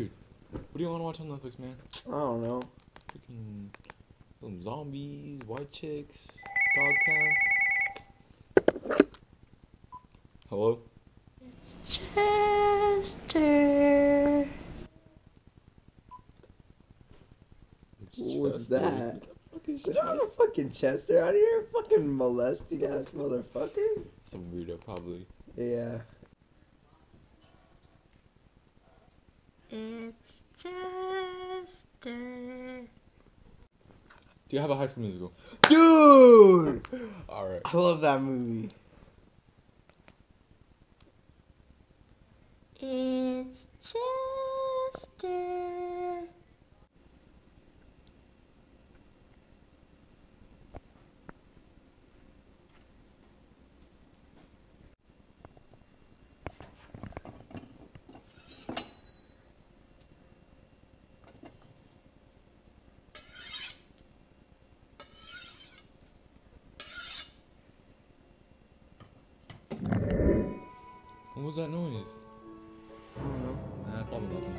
do you want to watch on Netflix, man? I don't know. Freaking some zombies, white chicks, dog pound. Hello? It's Chester. It's What's Chester. that? What the fuck is Get out of Chester? fucking Chester out of here, fucking molesting ass motherfucker. Some weirdo, probably. Yeah. It's Chester. Do you have a high school musical? Dude! Alright. I love that movie. It's Chester. What was that noise? I don't know. Nah, probably nothing.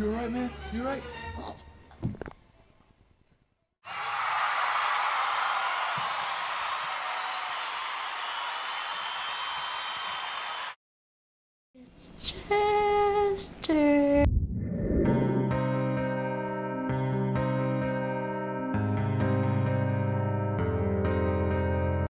You alright, man? You alright? Chester.